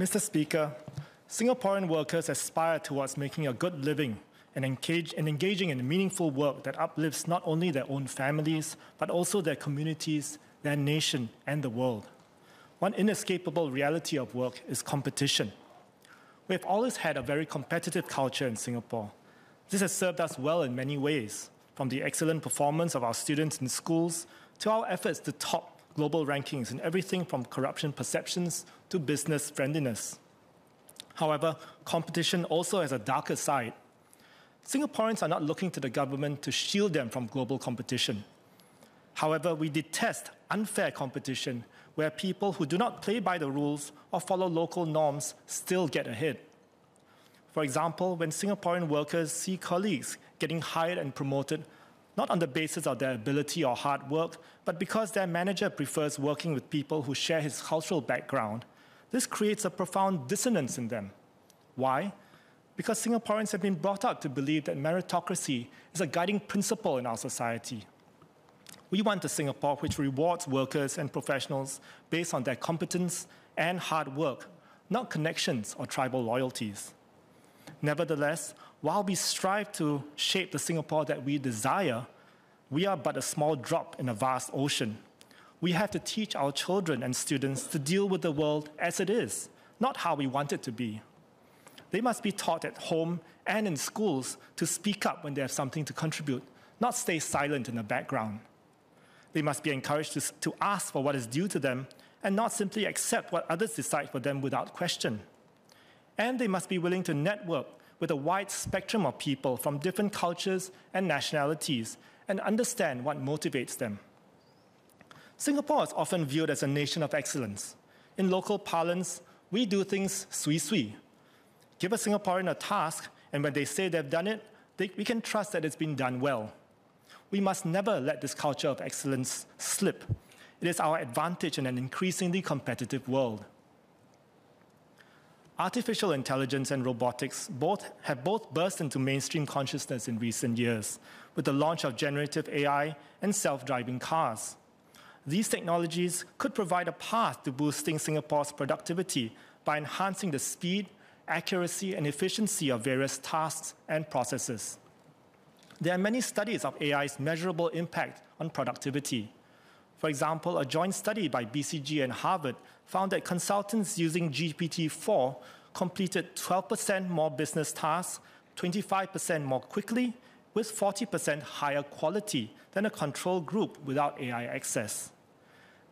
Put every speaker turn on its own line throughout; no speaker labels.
Mr. Speaker, Singaporean workers aspire towards making a good living and, engage, and engaging in meaningful work that uplifts not only their own families, but also their communities, their nation, and the world. One inescapable reality of work is competition. We've always had a very competitive culture in Singapore. This has served us well in many ways, from the excellent performance of our students in schools to our efforts to top global rankings in everything from corruption perceptions to business friendliness. However, competition also has a darker side. Singaporeans are not looking to the government to shield them from global competition. However, we detest unfair competition where people who do not play by the rules or follow local norms still get ahead. For example, when Singaporean workers see colleagues getting hired and promoted not on the basis of their ability or hard work, but because their manager prefers working with people who share his cultural background, this creates a profound dissonance in them. Why? Because Singaporeans have been brought up to believe that meritocracy is a guiding principle in our society. We want a Singapore which rewards workers and professionals based on their competence and hard work, not connections or tribal loyalties. Nevertheless, while we strive to shape the Singapore that we desire, we are but a small drop in a vast ocean. We have to teach our children and students to deal with the world as it is, not how we want it to be. They must be taught at home and in schools to speak up when they have something to contribute, not stay silent in the background. They must be encouraged to, to ask for what is due to them and not simply accept what others decide for them without question. And they must be willing to network with a wide spectrum of people from different cultures and nationalities and understand what motivates them. Singapore is often viewed as a nation of excellence. In local parlance, we do things sui sui. Give a Singaporean a task, and when they say they've done it, they, we can trust that it's been done well. We must never let this culture of excellence slip. It is our advantage in an increasingly competitive world. Artificial intelligence and robotics both have both burst into mainstream consciousness in recent years with the launch of generative AI and self-driving cars. These technologies could provide a path to boosting Singapore's productivity by enhancing the speed, accuracy, and efficiency of various tasks and processes. There are many studies of AI's measurable impact on productivity. For example, a joint study by BCG and Harvard found that consultants using GPT-4 completed 12% more business tasks, 25% more quickly, with 40% higher quality than a control group without AI access.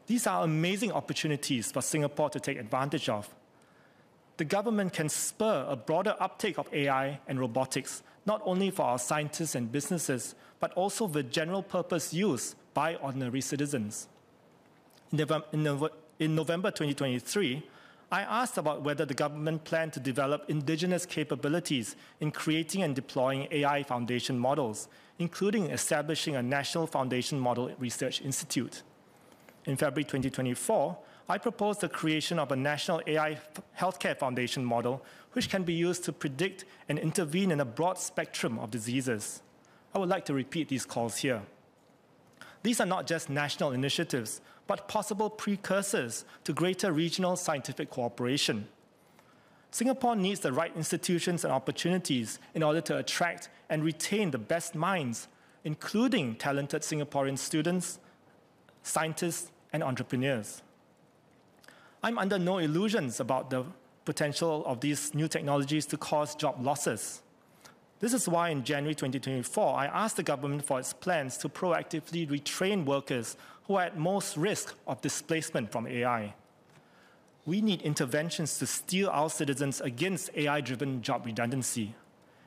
These are amazing opportunities for Singapore to take advantage of. The government can spur a broader uptake of AI and robotics, not only for our scientists and businesses, but also for general purpose use by ordinary citizens. In November 2023, I asked about whether the government planned to develop indigenous capabilities in creating and deploying AI foundation models, including establishing a National Foundation Model Research Institute. In February 2024, I proposed the creation of a national AI healthcare foundation model, which can be used to predict and intervene in a broad spectrum of diseases. I would like to repeat these calls here. These are not just national initiatives, but possible precursors to greater regional scientific cooperation. Singapore needs the right institutions and opportunities in order to attract and retain the best minds, including talented Singaporean students, scientists, and entrepreneurs. I'm under no illusions about the potential of these new technologies to cause job losses. This is why in January 2024, I asked the government for its plans to proactively retrain workers who are at most risk of displacement from AI. We need interventions to steel our citizens against AI driven job redundancy.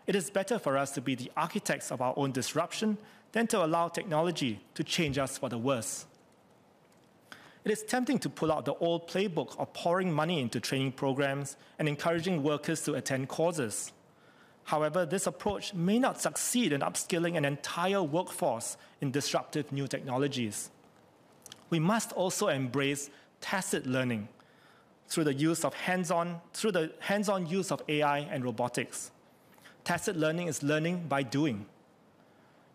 It is better for us to be the architects of our own disruption than to allow technology to change us for the worse. It is tempting to pull out the old playbook of pouring money into training programs and encouraging workers to attend courses. However, this approach may not succeed in upskilling an entire workforce in disruptive new technologies. We must also embrace tacit learning through the use of hands-on through the hands-on use of AI and robotics. Tacit learning is learning by doing.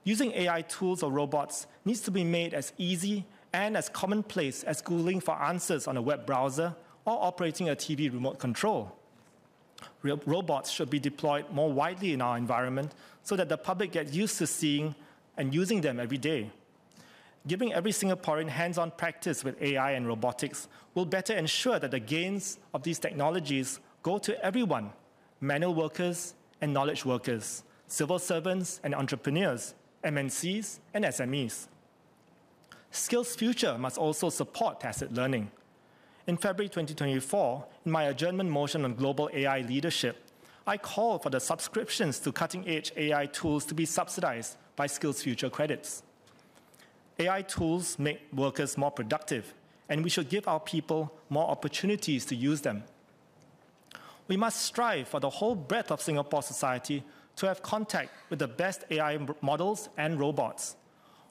Using AI tools or robots needs to be made as easy and as commonplace as Googling for answers on a web browser or operating a TV remote control. Robots should be deployed more widely in our environment so that the public gets used to seeing and using them every day. Giving every Singaporean hands on practice with AI and robotics will better ensure that the gains of these technologies go to everyone manual workers and knowledge workers, civil servants and entrepreneurs, MNCs and SMEs. SkillsFuture must also support tacit learning. In February 2024, in my adjournment motion on global AI leadership, I call for the subscriptions to cutting edge AI tools to be subsidized by SkillsFuture credits. AI tools make workers more productive, and we should give our people more opportunities to use them. We must strive for the whole breadth of Singapore society to have contact with the best AI models and robots.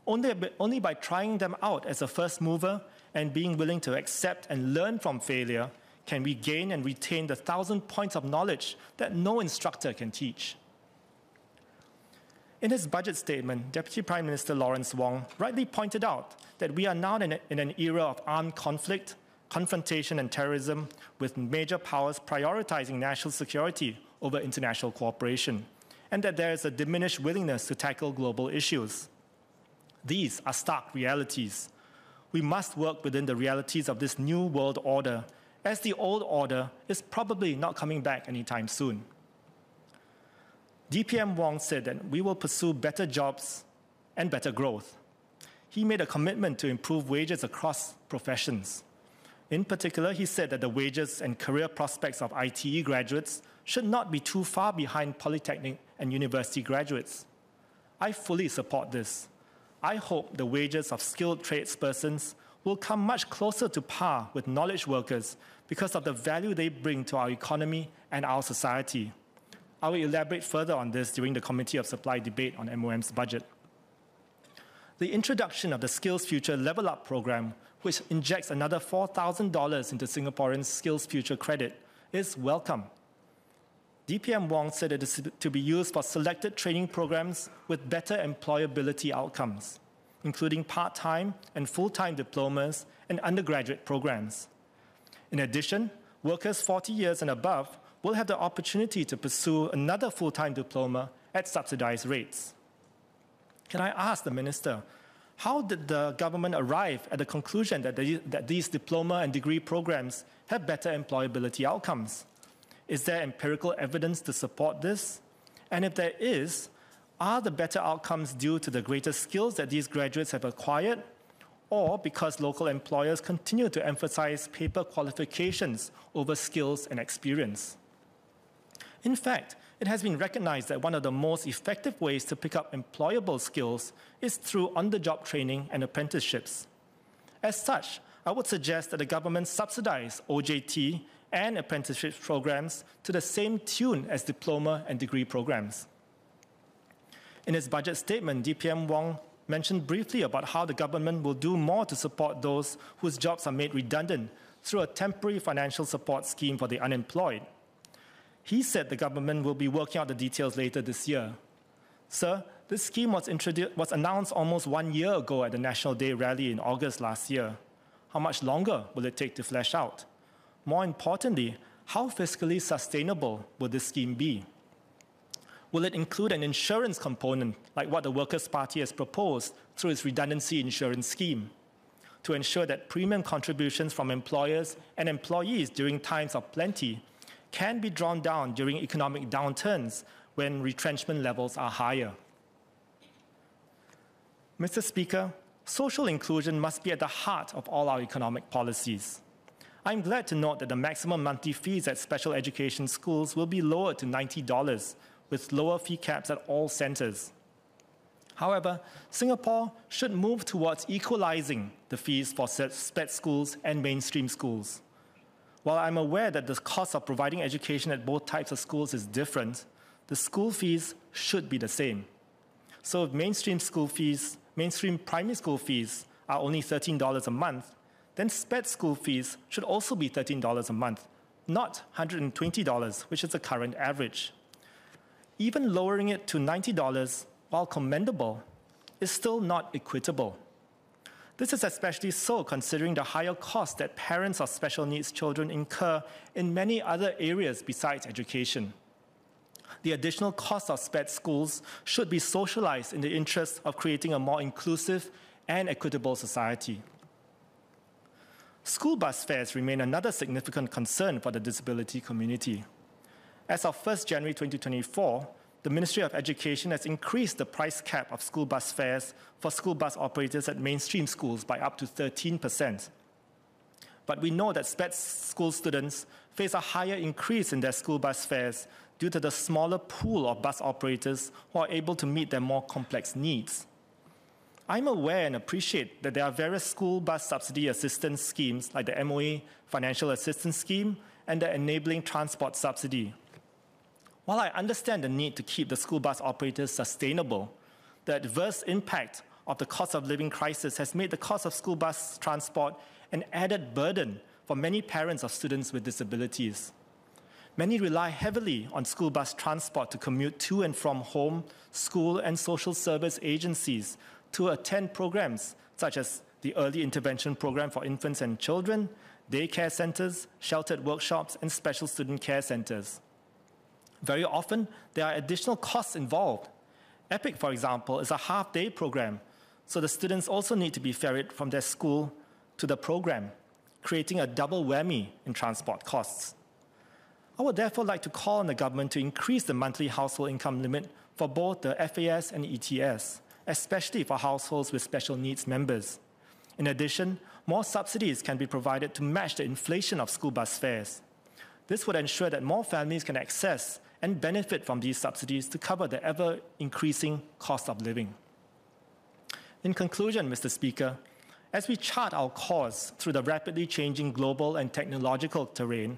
Only, only by trying them out as a first mover and being willing to accept and learn from failure can we gain and retain the thousand points of knowledge that no instructor can teach. In his budget statement, Deputy Prime Minister Lawrence Wong rightly pointed out that we are now in, a, in an era of armed conflict, confrontation, and terrorism, with major powers prioritizing national security over international cooperation, and that there is a diminished willingness to tackle global issues. These are stark realities we must work within the realities of this new world order, as the old order is probably not coming back anytime soon. DPM Wong said that we will pursue better jobs and better growth. He made a commitment to improve wages across professions. In particular, he said that the wages and career prospects of ITE graduates should not be too far behind polytechnic and university graduates. I fully support this. I hope the wages of skilled tradespersons will come much closer to par with knowledge workers because of the value they bring to our economy and our society. I will elaborate further on this during the Committee of Supply debate on MOM's budget. The introduction of the SkillsFuture Level Up program, which injects another $4,000 into Singaporeans' SkillsFuture credit, is welcome. DPM Wong said it is to be used for selected training programs with better employability outcomes, including part time and full time diplomas and undergraduate programs. In addition, workers 40 years and above will have the opportunity to pursue another full time diploma at subsidized rates. Can I ask the Minister, how did the government arrive at the conclusion that, they, that these diploma and degree programs have better employability outcomes? Is there empirical evidence to support this? And if there is, are the better outcomes due to the greater skills that these graduates have acquired, or because local employers continue to emphasize paper qualifications over skills and experience? In fact, it has been recognized that one of the most effective ways to pick up employable skills is through on the job training and apprenticeships. As such, I would suggest that the government subsidize OJT and apprenticeship programs to the same tune as diploma and degree programs. In his budget statement, DPM Wong mentioned briefly about how the government will do more to support those whose jobs are made redundant through a temporary financial support scheme for the unemployed. He said the government will be working out the details later this year. Sir, this scheme was, was announced almost one year ago at the National Day rally in August last year. How much longer will it take to flesh out? More importantly, how fiscally sustainable will this scheme be? Will it include an insurance component like what the Workers' Party has proposed through its redundancy insurance scheme to ensure that premium contributions from employers and employees during times of plenty can be drawn down during economic downturns when retrenchment levels are higher? Mr. Speaker, social inclusion must be at the heart of all our economic policies. I'm glad to note that the maximum monthly fees at special education schools will be lowered to $90, with lower fee caps at all centres. However, Singapore should move towards equalizing the fees for SPED schools and mainstream schools. While I'm aware that the cost of providing education at both types of schools is different, the school fees should be the same. So if mainstream school fees, mainstream primary school fees are only $13 a month, then SPED school fees should also be $13 a month, not $120, which is the current average. Even lowering it to $90, while commendable, is still not equitable. This is especially so considering the higher costs that parents of special needs children incur in many other areas besides education. The additional cost of SPED schools should be socialized in the interest of creating a more inclusive and equitable society. School bus fares remain another significant concern for the disability community. As of 1 January 2024, the Ministry of Education has increased the price cap of school bus fares for school bus operators at mainstream schools by up to 13%. But we know that SPED school students face a higher increase in their school bus fares due to the smaller pool of bus operators who are able to meet their more complex needs. I'm aware and appreciate that there are various school bus subsidy assistance schemes like the MOE Financial Assistance Scheme and the Enabling Transport Subsidy. While I understand the need to keep the school bus operators sustainable, the adverse impact of the cost of living crisis has made the cost of school bus transport an added burden for many parents of students with disabilities. Many rely heavily on school bus transport to commute to and from home, school, and social service agencies to attend programs such as the Early Intervention Program for Infants and Children, daycare centers, sheltered workshops, and special student care centers. Very often, there are additional costs involved. EPIC, for example, is a half day program, so the students also need to be ferried from their school to the program, creating a double whammy in transport costs. I would therefore like to call on the government to increase the monthly household income limit for both the FAS and ETS especially for households with special needs members. In addition, more subsidies can be provided to match the inflation of school bus fares. This would ensure that more families can access and benefit from these subsidies to cover the ever increasing cost of living. In conclusion, Mr. Speaker, as we chart our course through the rapidly changing global and technological terrain,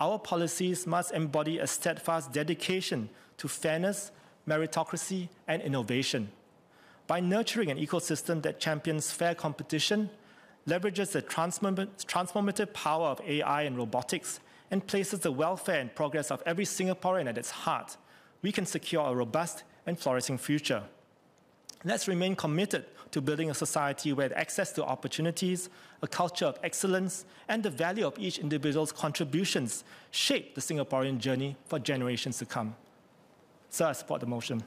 our policies must embody a steadfast dedication to fairness, meritocracy, and innovation by nurturing an ecosystem that champions fair competition, leverages the transformative power of AI and robotics, and places the welfare and progress of every Singaporean at its heart, we can secure a robust and flourishing future. Let's remain committed to building a society where access to opportunities, a culture of excellence, and the value of each individual's contributions shape the Singaporean journey for generations to come. Sir, I support the motion.